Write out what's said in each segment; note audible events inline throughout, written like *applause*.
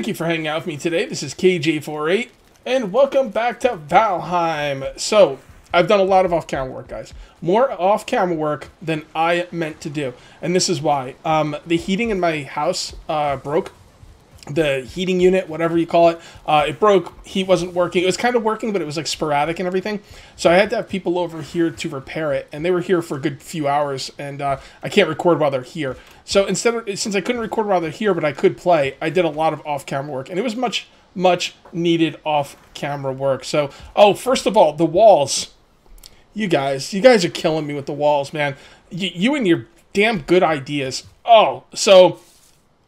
Thank you for hanging out with me today. This is Kage848, and welcome back to Valheim. So, I've done a lot of off-camera work, guys. More off-camera work than I meant to do, and this is why. Um, the heating in my house uh, broke. The heating unit, whatever you call it, uh, it broke. Heat wasn't working. It was kind of working, but it was like sporadic and everything. So I had to have people over here to repair it, and they were here for a good few hours, and uh, I can't record while they're here. So instead of since I couldn't record while they're here, but I could play, I did a lot of off-camera work, and it was much much needed off-camera work. So, oh, first of all, the walls. You guys, you guys are killing me with the walls, man. You, you and your damn good ideas. Oh, so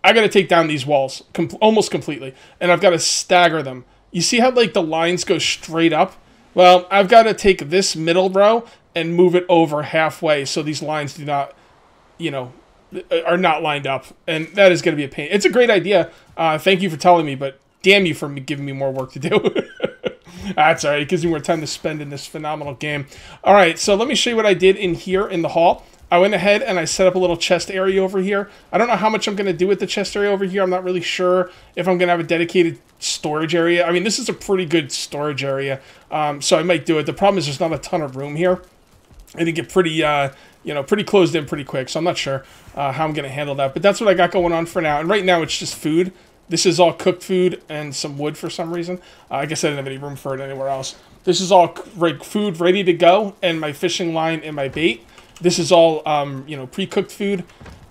I got to take down these walls com- almost completely, and I've got to stagger them. You see how like the lines go straight up? Well, I've got to take this middle row and move it over halfway so these lines do not, you know, are not lined up, and that is going to be a pain. It's a great idea. Uh, thank you for telling me, but damn you for giving me more work to do. *laughs* That's all right. It gives me more time to spend in this phenomenal game. All right, so let me show you what I did in here in the hall. I went ahead and I set up a little chest area over here. I don't know how much I'm going to do with the chest area over here. I'm not really sure if I'm going to have a dedicated storage area. I mean, this is a pretty good storage area, um, so I might do it. The problem is there's not a ton of room here. And it get pretty, uh, you know, pretty closed in pretty quick, so I'm not sure uh, how I'm going to handle that. But that's what I got going on for now. And right now, it's just food. This is all cooked food and some wood for some reason. Uh, I guess I didn't have any room for it anywhere else. This is all food ready to go, and my fishing line and my bait. This is all, um, you know, pre-cooked food.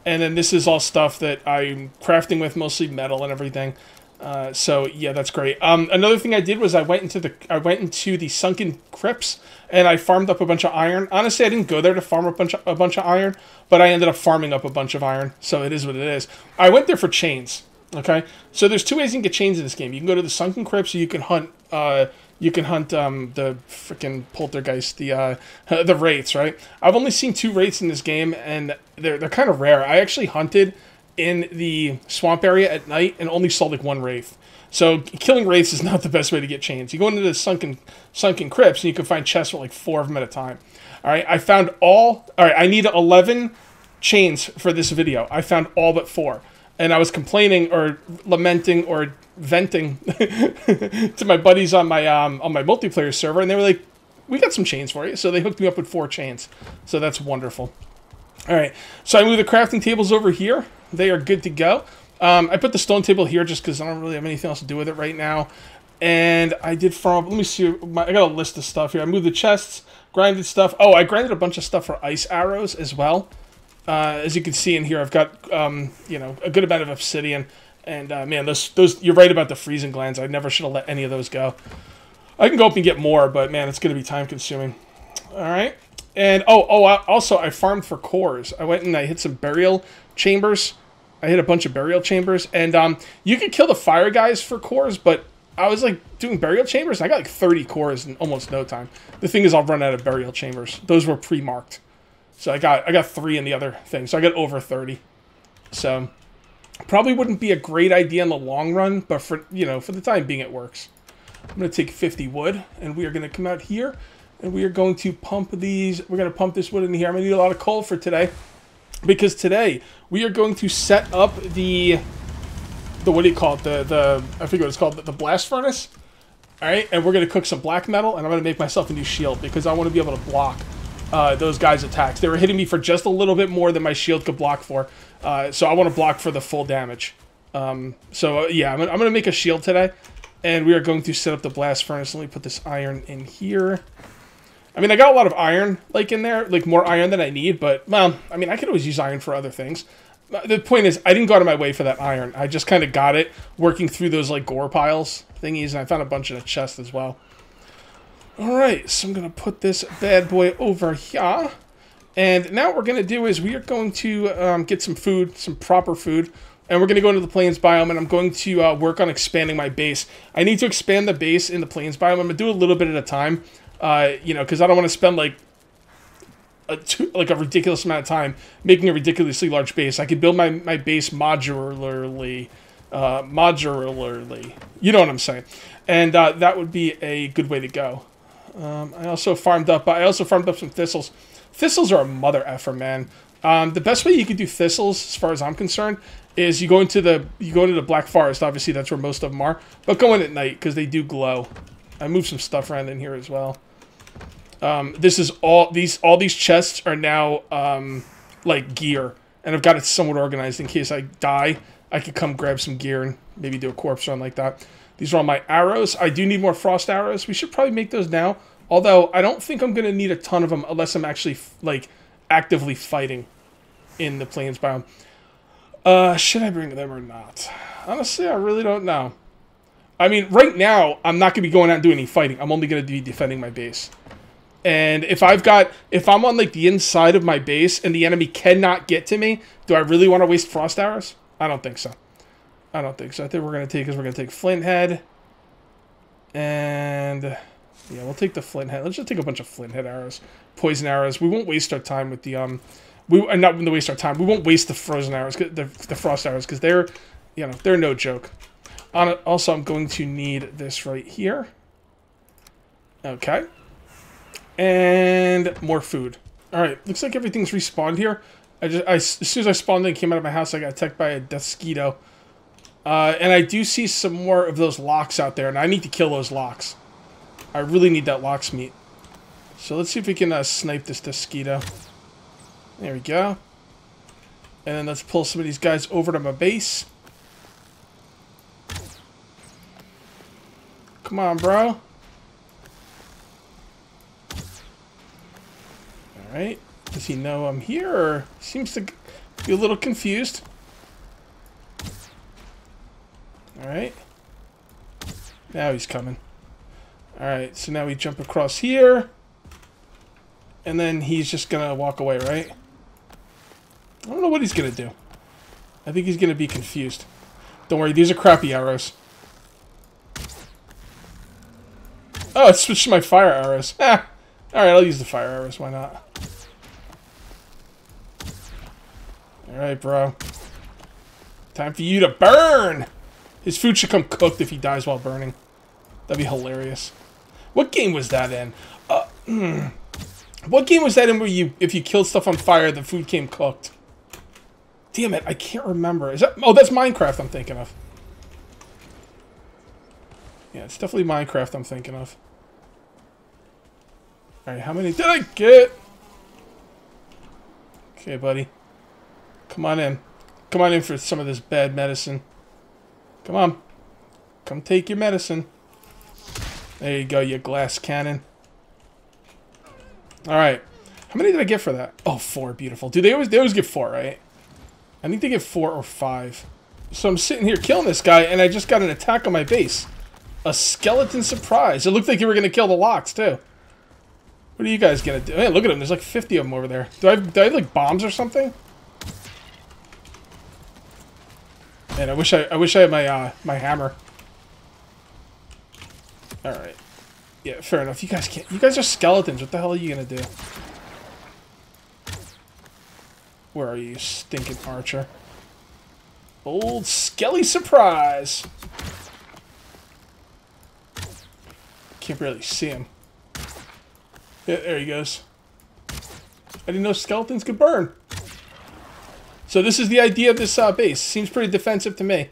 And then this is all stuff that I'm crafting with, mostly metal and everything. Uh, so yeah, that's great. Um, another thing I did was I went into the I went into the sunken crypts and I farmed up a bunch of iron. Honestly, I didn't go there to farm a bunch of, a bunch of iron, but I ended up farming up a bunch of iron. So it is what it is. I went there for chains. Okay, so there's two ways you can get chains in this game. You can go to the sunken crypts, or you can hunt. Uh, you can hunt um, the freaking poltergeist, the uh, *laughs* the wraiths. Right? I've only seen two wraiths in this game, and they're they're kind of rare. I actually hunted in the swamp area at night and only saw like one wraith. So killing wraiths is *laughs* not the best way to get chains. You go into the sunken sunken crypts and you can find chests with like four of them at a time. All right, I found all. All right, I need eleven chains for this video. I found all but four, and I was complaining or lamenting or venting *laughs* to my buddies on my um, on my multiplayer server, and they were like, "We got some chains for you." So they hooked me up with four chains. So that's wonderful. All right, so I move the crafting tables over here. They are good to go. Um, I put the stone table here just because I don't really have anything else to do with it right now. And I did farm. Let me see. My, I got a list of stuff here. I moved the chests, grinded stuff. Oh, I grinded a bunch of stuff for ice arrows as well. Uh, as you can see in here, I've got um, you know a good amount of obsidian. And uh, man, those those you're right about the freezing glands. I never should have let any of those go. I can go up and get more, but man, it's going to be time consuming. All right. And oh, oh, also I farmed for cores. I went and I hit some burial chambers. I hit a bunch of burial chambers, and um, you could kill the fire guys for cores, but I was like doing burial chambers, I got like 30 cores in almost no time. The thing is, I'll run out of burial chambers. Those were pre-marked, so I got I got three in the other thing, so I got over 30. So probably wouldn't be a great idea in the long run, but for you know for the time being, it works. I'm gonna take 50 wood, and we are gonna come out here and we are going to pump these. We're to pump this wood in here. I'm to need a lot of coal for today because today we are going to set up the the what do you call it? The the I forget what it's called. The, the blast furnace. All right, and we're to cook some black metal, and I'm to make myself a new shield because I want to be able to block uh, those guys' attacks. They were hitting me for just a little bit more than my shield could block for, uh, so I want to block for the full damage. Um, so uh, yeah, I'm, I'm going to make a shield today, and we are going to set up the blast furnace. Let me put this iron in here. I mean, I got a lot of iron, like, in there, like, more iron than I need, but, well, I mean, I could always use iron for other things. The point is, I didn't go out of my way for that iron. I just kind of got it working through those, like, gore piles thingies, and I found a bunch in a chest as well. Alright, so I'm going to put this bad boy over here. And now what we're going to do is we are going to um, get some food, some proper food, and we're going to go into the plains biome, and I'm going to uh, work on expanding my base. I need to expand the base in the plains biome. I'm going to do a little bit at a time. Uh, you know, because I don't want to spend like a two, like a ridiculous amount of time making a ridiculously large base. I could build my, my base modularly, uh, modularly. You know what I'm saying? And uh, that would be a good way to go. Um, I also farmed up. I also farmed up some thistles. Thistles are a mother effer, man. Um, the best way you can do thistles, as far as I'm concerned, is you go into the you go into the black forest. Obviously, that's where most of them are. But go in at night because they do glow. I moved some stuff around in here as well. Um, this is all these all these chests are now um, like gear, and I've got it somewhat organized in case I die. I could come grab some gear and maybe do a corpse run like that. These are all my arrows. I do need more frost arrows. We should probably make those now. Although I don't think I'm gonna need a ton of them unless I'm actually like actively fighting in the plains biome. Uh, should I bring them or not? Honestly, I really don't know. I mean, right now, I'm not going to be going out and doing any fighting. I'm only going to be defending my base. And if I've got, if I'm on like the inside of my base and the enemy cannot get to me, do I really want to waste frost arrows? I don't think so. I don't think so. I think we're going to take is we're going to take flint head. And yeah, we'll take the flint head. Let's just take a bunch of flint head arrows, poison arrows. We won't waste our time with the um we are not going to waste our time. We won't waste the frozen arrows, the, the frost arrows, because they're, you know, they're no joke. On also, I'm going to need this right here. Okay. And more food. All right, looks like everything's respawned here. I just, I, as soon as I spawned in, came out of my house, I got attacked by a mosquito. Uh, and I do see some more of those Lox out there, and I need to kill those Lox. I really need that Lox meat. So let's see if we can uh, snipe this mosquito. There we go. And then let's pull some of these guys over to my base. Come on, bro. Alright. Does he know I'm here, or seems to be a little confused? Alright. Now he's coming. Alright, so now we jump across here. And then he's just gonna walk away, right? I don't know what he's to do. I think he's to be confused. Don't worry, these are crappy arrows. Oh, I switched to my fire arrows. *laughs* Ah. Alright, I'll use the fire arrows. Why not? Alright, bro. Time for you to burn! His food should come cooked if he dies while burning. That'd be hilarious. What game was that in? Uh, hmm. What game was that in where you, if you killed stuff on fire, the food came cooked? Damn it, I can't remember. Is that... Oh, that's Minecraft I'm thinking of. Yeah, it's definitely Minecraft I'm thinking of. Alright, how many did I get? Okay, buddy. Come on in. Come on in for some of this bad medicine. Come on. Come take your medicine. There you go, you glass cannon. Alright. How many did I get for that? Oh, four. Beautiful. Dude, they always, they always get four, right? I think they get four or five. So I'm sitting here killing this guy, and I just got an attack on my base. A skeleton surprise. It looked like you were going to kill the Lox, too. What are you guys going to do? Hey, look at them. There's like 50 of them over there. Do I do I have like, bombs or something? Man, I wish I, I wish I had my, uh, my hammer. Alright. Yeah, fair enough. You guys can't... You guys are skeletons. What the hell are you to do? Where are you, stinking archer? Old Skelly Surprise! Can't really see him. Yeah, there he goes. I didn't know skeletons could burn. So this is the idea of this uh, base. Seems pretty defensive to me.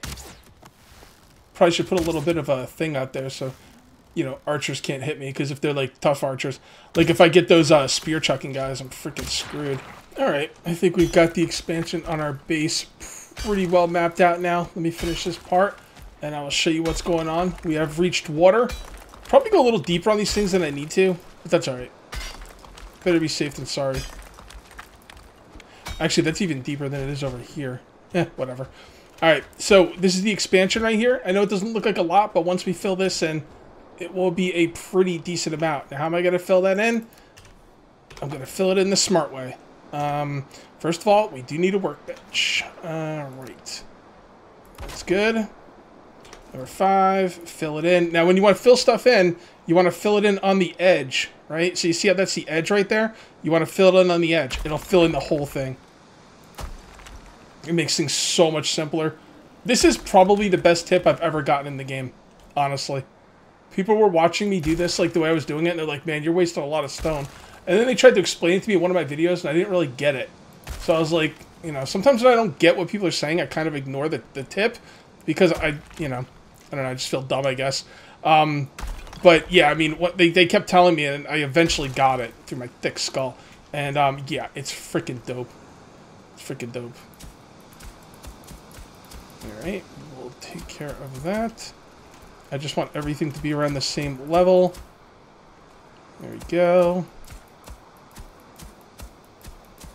Probably should put a little bit of a thing out there so, you know, archers can't hit me. Because if they're, like, tough archers. Like, if I get those uh, spear chucking guys, I'm freaking screwed. Alright, I think we've got the expansion on our base pretty well mapped out now. Let me finish this part, and I will show you what's going on. We have reached water. Probably go a little deeper on these things than I need to, but that's alright. Better be safe than sorry. Actually, that's even deeper than it is over here. Eh, whatever. Alright, so this is the expansion right here. I know it doesn't look like a lot, but once we fill this in, it will be a pretty decent amount. Now, how am I going to fill that in? I'm going to fill it in the smart way. Um, first of all, we do need a workbench. Alright. That's good. Number five, fill it in. Now, when you want to fill stuff in, you want to fill it in on the edge, right? So you see how that's the edge right there? You want to fill it in on the edge. It'll fill in the whole thing. It makes things so much simpler. This is probably the best tip I've ever gotten in the game, honestly. People were watching me do this like the way I was doing it, and they're like, man, you're wasting a lot of stone. And then they tried to explain it to me in one of my videos, and I didn't really get it. So I was like, you know, sometimes when I don't get what people are saying, I kind of ignore the, the tip because I, you know, I don't know, I just feel dumb, I guess. Um, but yeah, I mean, what they, they kept telling me, and I eventually got it through my thick skull. And um, yeah, it's freaking dope. It's freaking dope. All right, we'll take care of that. I just want everything to be around the same level. There we go.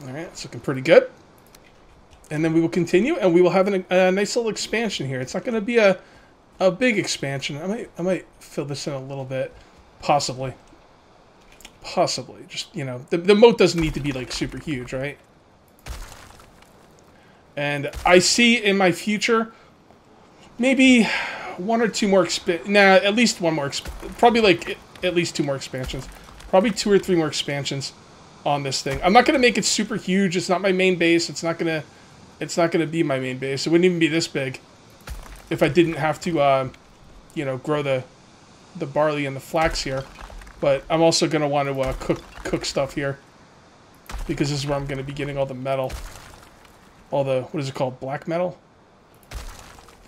All right, it's looking pretty good. And then we will continue, and we will have an, a nice little expansion here. It's not going to be a a big expansion. I might I might fill this in a little bit, possibly. Possibly, just you know, the the moat doesn't need to be like super huge, right? And I see in my future, maybe one or two more exp. Nah, at least one more. Probably like at least two more expansions. Probably two or three more expansions on this thing. I'm not gonna make it super huge. It's not my main base. It's not gonna. It's not gonna be my main base. It wouldn't even be this big if I didn't have to, uh, you know, grow the the barley and the flax here. But I'm also gonna want to uh, cook cook stuff here because this is where I'm gonna be getting all the metal, all the what is it called, black metal.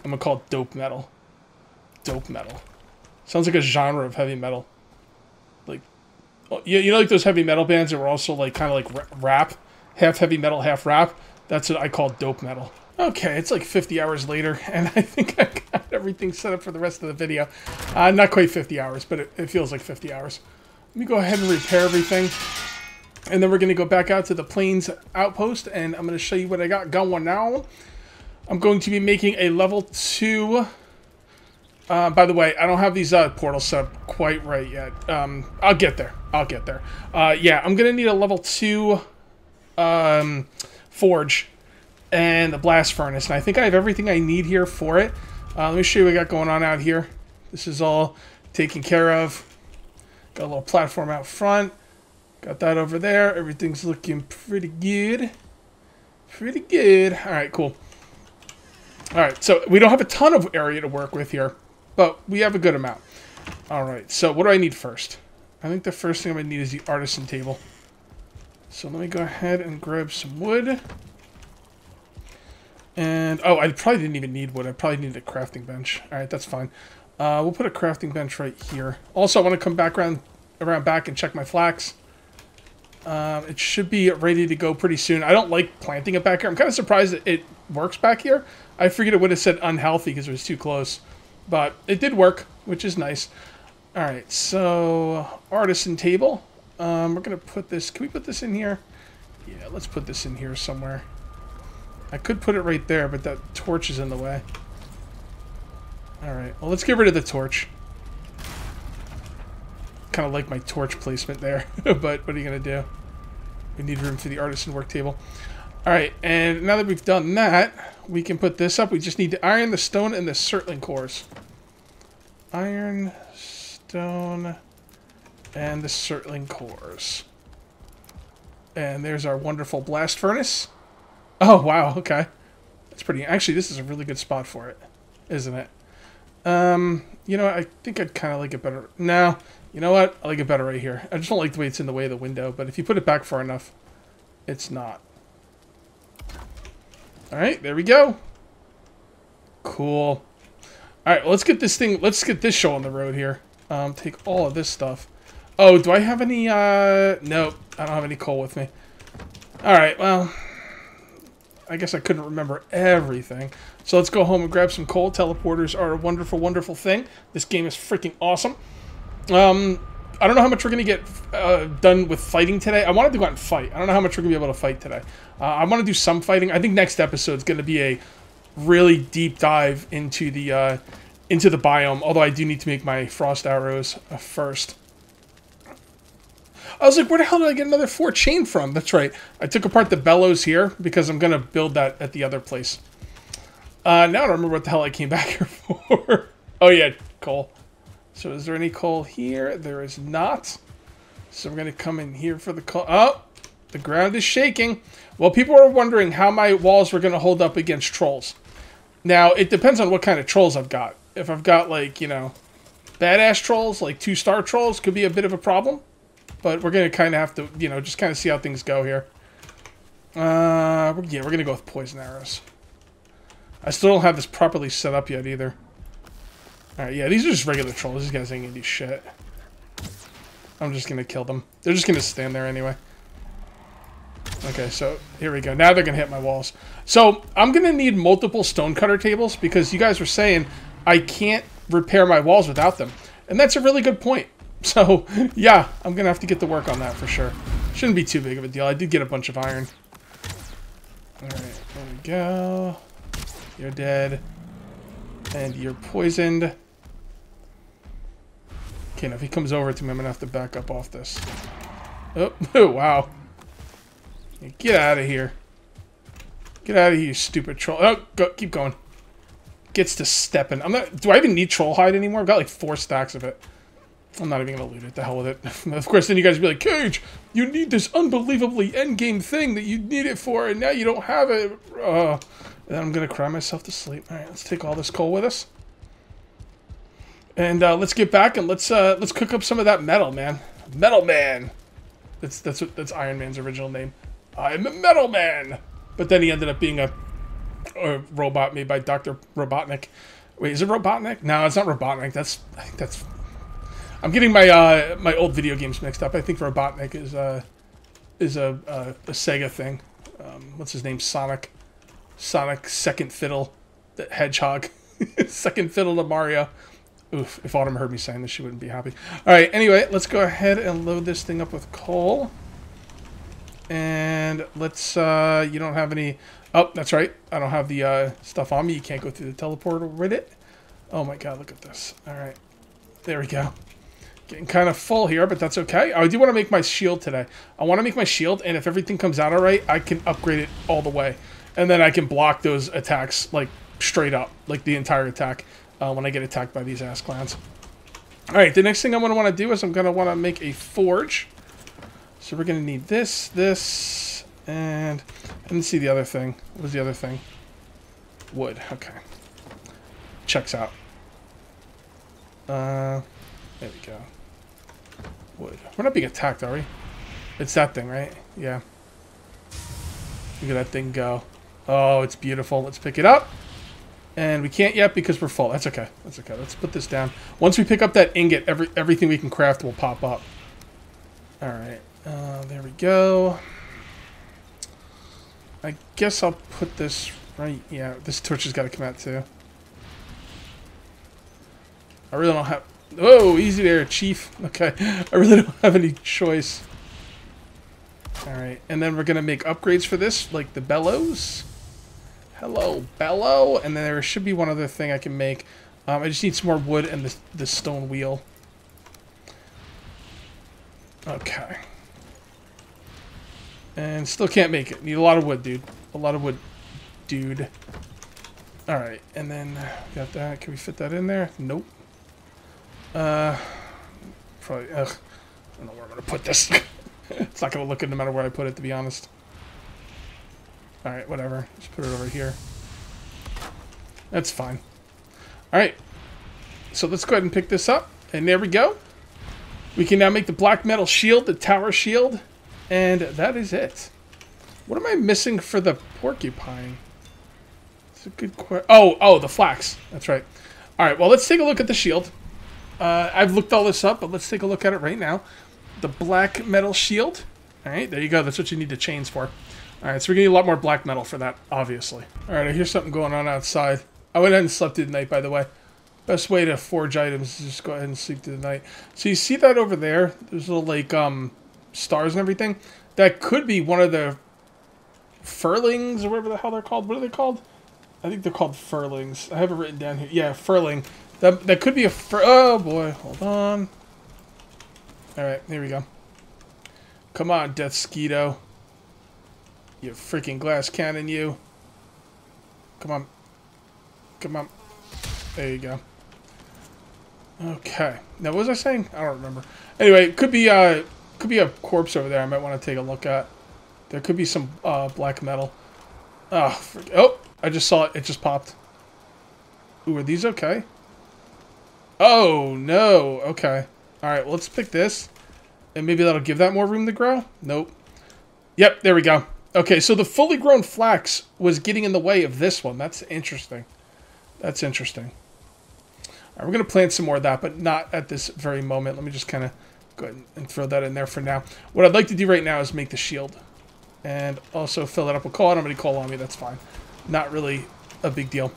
I'm gonna call it dope metal. Dope metal. Sounds like a genre of heavy metal. Like, oh, you, you know, like those heavy metal bands that were also like kind of like rap, half heavy metal, half rap. That's what I call dope metal. Okay, it's like 50 hours later, *laughs* and I think I got everything set up for the rest of the video. Uh, not quite 50 hours, but it, it, feels like 50 hours. Let me go ahead and repair everything. And then we're going to go back out to the Plains Outpost, and I'm going to show you what I got going now. I'm going to be making a level 2... Uh, by the way, I don't have these uh, portals set up quite right yet. Um, I'll get there. I'll get there. Uh, yeah, I'm going to need a level 2 um, forge and the blast furnace. And I think I have everything I need here for it. Uh, let me show you what I got going on out here. This is all taken care of. Got a little platform out front. Got that over there. Everything's looking pretty good. Pretty good. All right, cool. All right, so we don't have a ton of area to work with here, but we have a good amount. All right, so what do I need first? I think the first thing I'm going to need is the artisan table. So let me go ahead and grab some wood. And, oh, I probably didn't even need wood. I probably needed a crafting bench. Alright, that's fine. Uh, we'll put a crafting bench right here. Also, I want to come back around, around back and check my flax. Um, it should be ready to go pretty soon. I don't like planting it back here. I'm kind of surprised that it works back here. I figured it would have said unhealthy because it was too close. But it did work, which is nice. Alright, so artisan table. Um, we're going to put this... Can we put this in here? Yeah, let's put this in here somewhere. I could put it right there, but that torch is in the way. Alright, well let's get rid of the torch. Kind of like my torch placement there, *laughs* but what are you going to do? We need room for the artisan work table. Alright, and now that we've done that, we can put this up. We just need to iron the stone and the surtling cores. Iron, stone, and the surtling cores. And there's our wonderful blast furnace. Oh, wow, okay. That's pretty... Actually, this is a really good spot for it, isn't it? Um, you know, I think I'd kind of like it better... No, you know what? I like it better right here. I just don't like the way it's in the way of the window, but if you put it back far enough, it's not. Alright, there we go. Cool. Alright, well, let's get this thing... Let's get this show on the road here. Um, take all of this stuff. Oh, do I have any, uh... Nope, I don't have any coal with me. Alright, well... I guess I couldn't remember everything. So let's go home and grab some coal. Teleporters are a wonderful, wonderful thing. This game is freaking awesome. Um, I don't know how much we're going to get uh, done with fighting today. I wanted to go out and fight. I don't know how much we're going to be able to fight today. Uh, I want to do some fighting. I think next episode is going to be a really deep dive into the uh, into the biome. Although I do need to make my frost arrows uh, first. I was like, where the hell did I get another four chain from? That's right. I took apart the bellows here because I'm going to build that at the other place. Uh, now I don't remember what the hell I came *laughs* back here for. oh, yeah, coal. So is there any coal here? There is not. So we're going to come in here for the coal. Oh, the ground is shaking. Well, people are wondering how my walls were going to hold up against trolls. Now, it depends on what kind of trolls I've got. If I've got, like, you know, badass trolls, like two-star trolls, could be a bit of a problem. But we're going to kind of have to, you know, just kind of see how things go here. Uh, yeah, we're gonna go with poison arrows. I still don't have this properly set up yet either. Alright, yeah, these are just regular trolls. These guys ain't gonna do shit. I'm just gonna kill them. They're just gonna stand there anyway. Okay, so here we go. Now they're gonna hit my walls. So I'm gonna need multiple stonecutter tables because you guys were saying I can't repair my walls without them. And that's a really good point. *laughs* So yeah, I'm gonna have to get to work on that for sure. Shouldn't be too big of a deal. I did get a bunch of iron. Alright, there we go. You're dead. And you're poisoned. Okay, now if he comes over to me, I'm gonna have to back up off this. Oh, oh *laughs* wow. Get out of here. Get out of here, you stupid troll. Oh, go, keep going. Gets to stepping. I'm not. Do I even need troll hide anymore? I've got like four stacks of it. I'm not even gonna loot it. The hell with it. *laughs* of course, then you guys be like, Kage, you need this unbelievably endgame thing that you need it for, and now you don't have it. Uh, then I'm gonna cry myself to sleep. All right, let's take all this coal with us, and uh, let's get back and let's uh, let's cook up some of that metal, man. Metal Man. That's that's that's Iron Man's original name. I'm a Metal Man. But then he ended up being a, a robot made by Doctor Robotnik. Wait, is it Robotnik? No, it's not Robotnik. That's I think that's. I'm getting my uh, my old video games mixed up. I think Robotnik is uh, is a, a, a Sega thing. Um, what's his name? Sonic. Sonic Second Fiddle, the Hedgehog. *laughs* Second Fiddle to Mario. Oof, if Autumn heard me saying this, she wouldn't be happy. Alright, anyway, let's go ahead and load this thing up with coal. And let's, uh, you don't have any, oh, that's right. I don't have the uh, stuff on me. You can't go through the teleporter with it. Oh my god, look at this. Alright, there we go. Getting kind of full here, but that's okay. I do want to make my shield today. I want to make my shield, and if everything comes out alright, I can upgrade it all the way. And then I can block those attacks, like, straight up. Like, the entire attack uh, when I get attacked by these ass clowns. Alright, the next thing I'm going to want to do is I'm going to want to make a forge. So we're going to need this, this, and... Didn't see the other thing. What was the other thing? Wood. Okay. Checks out. Uh, there we go. Wood. We're not being attacked, are we? It's that thing, right? Yeah. Look at that thing go. Oh, it's beautiful. Let's pick it up. And we can't yet because we're full. That's okay. That's okay. Let's put this down. Once we pick up that ingot, every everything we can craft will pop up. All right. Uh, there we go. I guess I'll put this right... Yeah, this torch has got to come out too. I really don't have... Oh, easy there, Chief. *laughs* Okay. I really don't have any choice. Alright, and then we're going to make upgrades for this, like the bellows. Hello, bellow. And then there should be one other thing I can make. Um, I just need some more wood and the, the stone wheel. Okay. And still can't make it. Need a lot of wood, dude. A lot of wood, dude. Alright, and then got that. Can we fit that in there? Nope. Uh, probably, ugh. I don't know where I'm going to put this. *laughs* it's not going to look good no matter where I put it, to be honest. Alright, whatever. Just put it over here. That's fine. Alright. So let's go ahead and pick this up. And there we go. We can now make the black metal shield, the tower shield. And that is it. What am I missing for the porcupine? It's a good question. Oh, oh, the flax. That's right. Alright, well, let's take a look at the shield. Uh, I've looked all this up, but let's take a look at it right now. The black metal shield. Alright, there you go. That's what you need the chains for. Alright, so we're getting a lot more black metal for that, obviously. Alright, I hear something going on outside. I went ahead and slept through the night, by the way. Best way to forge items is just go ahead and sleep through the night. So you see that over there? There's little, like, um, stars and everything. That could be one of the furlings, or whatever the hell they're called. What are they called? I think they're called furlings. I have it written down here. Yeah, furling. That, that could be a fur... Oh, boy. Hold on. Alright, here we go. Come on, Deathsquito. You freaking glass cannon, you. Come on. Come on. There you go. Okay. Now, what was I saying? I don't remember. Anyway, could be, uh, could be a corpse over there I might want to take a look at. There could be some, uh, black metal. Oh, oh, I just saw it. It just popped. Ooh, are these okay? Oh, no. Okay. All right, well, let's pick this. And maybe that'll give that more room to grow? Nope. Yep, there we go. Okay, so the fully grown flax was getting in the way of this one. That's interesting. That's interesting. All right, we're going to plant some more of that, but not at this very moment. Let me just kind of go ahead and throw that in there for now. What I'd like to do right now is make the shield. And also fill it up with coal. I don't have any on me. That's fine. Not really a big deal.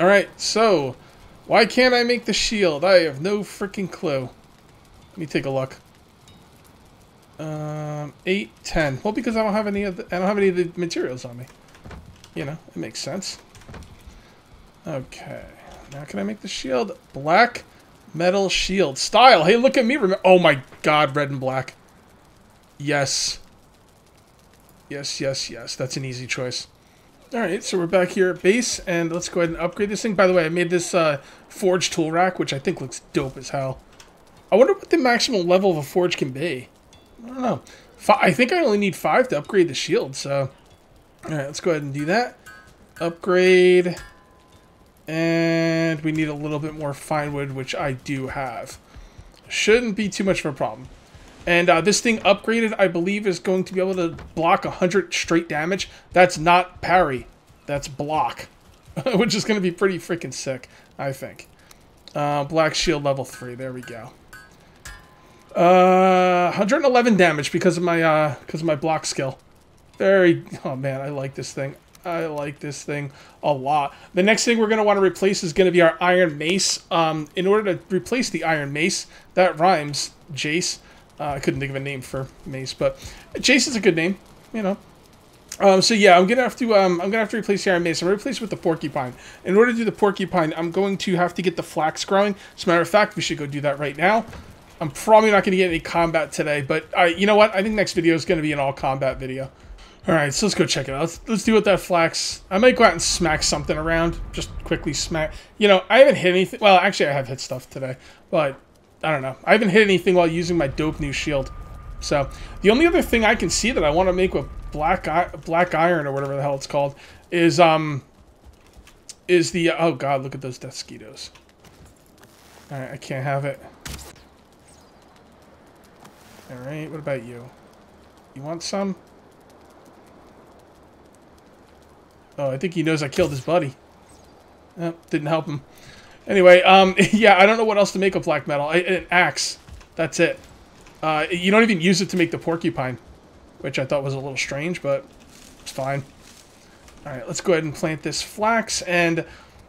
All right, so why can't I make the shield? I have no freaking clue. Let me take a look. Um, eight, ten. Well, because I don't have any of the, I don't have any of the materials on me. You know, it makes sense. Okay, now can I make the shield? Black metal shield style. Hey, look at me! oh my God, red and black. Yes. Yes, yes, yes. That's an easy choice. All right, so we're back here at base, and let's go ahead and upgrade this thing. By the way, I made this uh, forge tool rack, which I think looks dope as hell. I wonder what the maximum level of a forge can be. I don't know. I think I only need five to upgrade the shield, so... Alright, let's go ahead and do that. Upgrade. And we need a little bit more fine wood, which I do have. Shouldn't be too much of a problem. And uh, this thing upgraded, I believe, is going to be able to block 100 straight damage. That's not parry. That's block. *laughs* which is going to be pretty freaking sick, I think. Uh, black shield level 3. There we go. Uh, 111 damage because of my uh, because of my block skill. Very. Oh man, I like this thing. I like this thing a lot. The next thing we're going to want to replace is going to be our Iron Mace. Um, in order to replace the Iron Mace, that rhymes, Jace. Uh, I couldn't think of a name for Mace, but Jace is a good name, you know. Um, so yeah, I'm gonna have to um, I'm gonna have to replace the Iron Mace. I'm gonna replace it with the Porcupine. In order to do the Porcupine, I'm going to have to get the Flax growing. As a matter of fact, we should go do that right now. I'm probably not going to get any combat today, but I, you know what? I think next video is going to be an all combat video. All right, so let's go check it out. Let's, let's do with that flax. I might go out and smack something around. Just quickly smack. You know, I haven't hit anything. Well, actually, I have hit stuff today, but I don't know. I haven't hit anything while using my dope new shield. So the only other thing I can see that I want to make with black black iron or whatever the hell it's called is um is the oh god look at those death mosquitoes. All right, I can't have it. Alright, what about you? You want some? Oh, I think he knows I killed his buddy. Oh, didn't help him. Anyway, um, *laughs* yeah, I don't know what else to make of black metal. I, an axe. That's it. Uh, you don't even use it to make the porcupine, which I thought was a little strange, but it's fine. All right, let's go ahead and plant this flax. And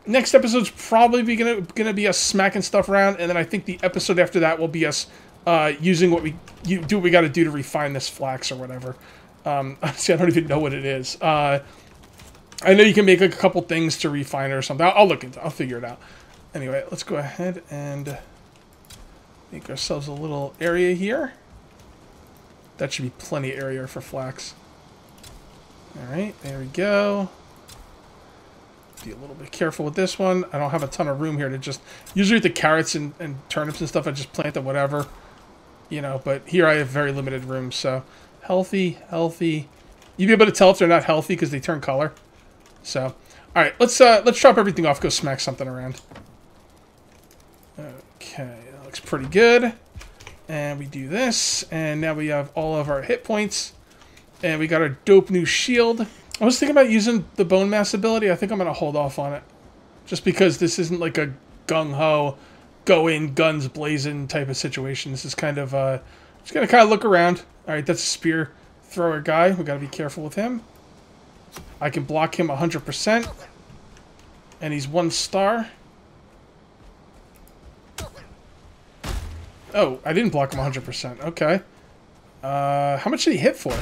next episode's probably be gonna gonna be us smacking stuff around, and then I think the episode after that will be us uh, using what we you do what we got to do to refine this flax or whatever. Um, *laughs* see, I don't even know what it is. Uh, I know you can make like a couple things to refine it or something. I'll, I'll look into. I'll figure it out. Anyway, let's go ahead and make ourselves a little area here. That should be plenty of area for flax. All right, there we go. Be a little bit careful with this one. I don't have a ton of room here to just... Usually with the carrots and, and turnips and stuff, I just plant them whatever you know, but here I have very limited room, so healthy, healthy. You'd be able to tell if they're not healthy because they turn color. So, all right, let's uh, let's drop everything off, go smack something around. Okay, that looks pretty good. And we do this, and now we have all of our hit points. And we got our dope new shield. I was thinking about using the Bonemass ability. I think I'm going to hold off on it. Just because this isn't like a gung-ho go in guns blazing type of situation. This is kind of uh, just gonna kind of look around. All right, that's a spear thrower guy. We gotta be careful with him. I can block him 100%. And he's one star. Oh, I didn't block him 100%. Okay. Uh, how much did he hit for?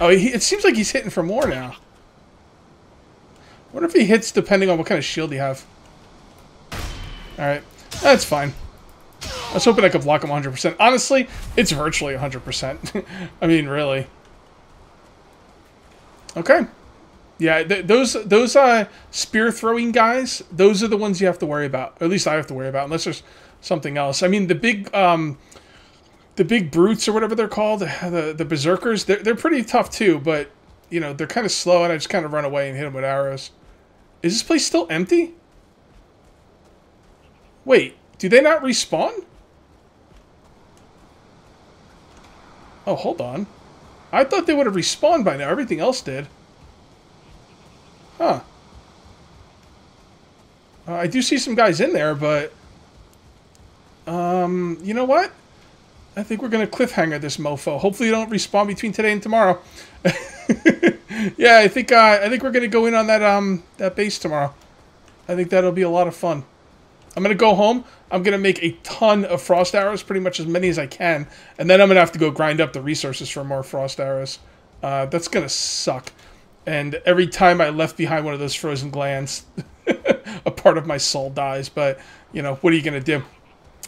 Oh, he, it seems like he's hitting for more now. wonder if he hits depending on what kind of shield you have. Alright. That's fine. I was hoping I could block him 100%. Honestly, it's virtually 100%. *laughs* I mean, really. Okay. Yeah, th those those uh, spear throwing guys, those are the ones you have to worry about. Or at least I have to worry about, unless there's something else. I mean, the big um, the big brutes or whatever they're called, *sighs* the the berserkers, they're they're pretty tough too. But you know, they're kind of slow, and I just kind of run away and hit them with arrows. Is this place still empty? Wait, do they not respawn? Oh, hold on. I thought they would have respawned by now. Everything else did. Huh. Uh, I do see some guys in there, but... Um, you know what? I think we're going to cliffhanger this mofo. Hopefully you don't respawn between today and tomorrow. *laughs* yeah, I think uh, I think we're going to go in on that um that base tomorrow. I think that'll be a lot of fun. I'm going to go home. I'm going to make a ton of frost arrows, pretty much as many as I can. And then I'm going to have to go grind up the resources for more frost arrows. Uh, that's going to suck. And every time I left behind one of those frozen glands, *laughs* a part of my soul dies. But, you know, what are you going to do?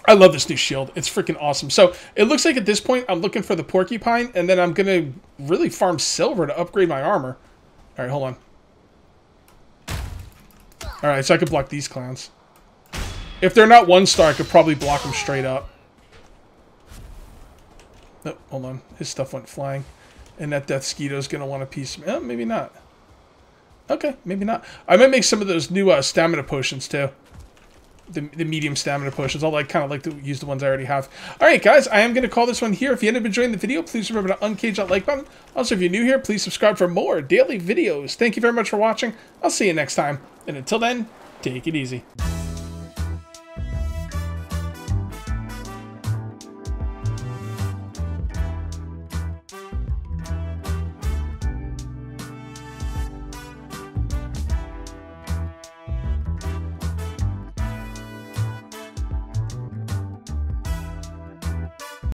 I love this new shield. It's freaking awesome. So it looks like at this point I'm looking for the porcupine, and then I'm going to really farm silver to upgrade my armor. All right, hold on. All right, so I can block these clowns. If they're not one star, I could probably block them straight up. Nope, hold on. His stuff went flying. And that Deathsquito's going to want a piece. Oh, maybe not. Okay, maybe not. I might make some of those new uh, stamina potions, too. The, the medium stamina potions. I'll like kind of like to use the ones I already have. All right, guys, I am going to call this one here. If you ended up enjoying the video, please remember to uncage that like button. Also, if you're new here, please subscribe for more daily videos. Thank you very much for watching. I'll see you next time. And until then, take it easy.